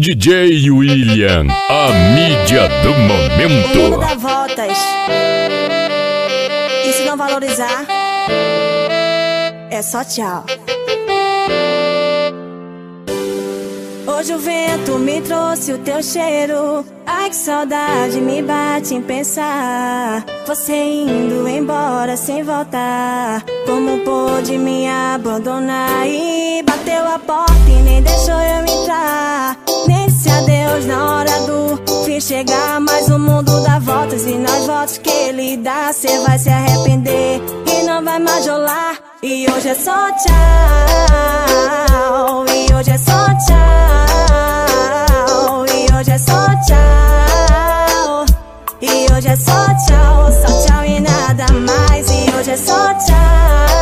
DJ William, a mídia do O momento. dá voltas. E se não valorizar, é só tchau. Hoje o vento me trouxe o teu cheiro. Ai que saudade me bate em pensar. Você indo embora sem voltar. Como pôde me abandonar? E bateu a porta e nem deixou eu chegar. Mas o mundo dá voltas e nas voltas que ele dá, cê vai se arrepender e não vai mais rolar. E hoje é só tchau. E hoje é só tchau. E hoje é só tchau. E hoje é só tchau, só tchau e nada mais. E hoje é só tchau.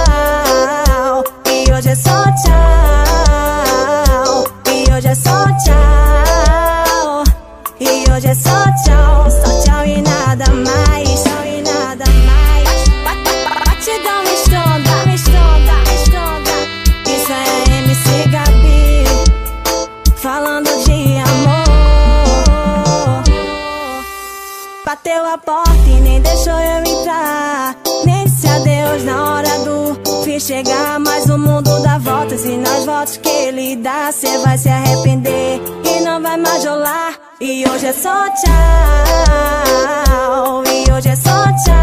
A porta e nem deixou eu entrar. Nem disse adeus na hora do fim chegar. Mas o mundo dá voltas e nas voltas que ele dá, cê vai se arrepender e não vai mais rolar. E hoje é só tchau. E hoje é só tchau.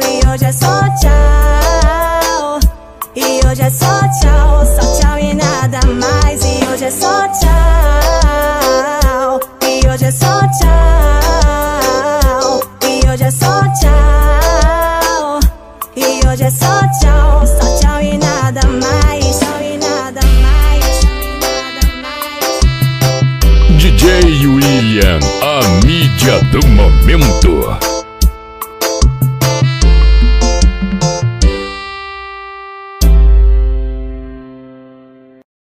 E hoje é só tchau. E hoje é só tchau, só tchau e nada mais. E hoje é só tchau. E hoje é só tchau. É só tchau, só tchau e nada mais. Tchau e nada mais. Tchau e nada mais. DJ William, a mídia do momento.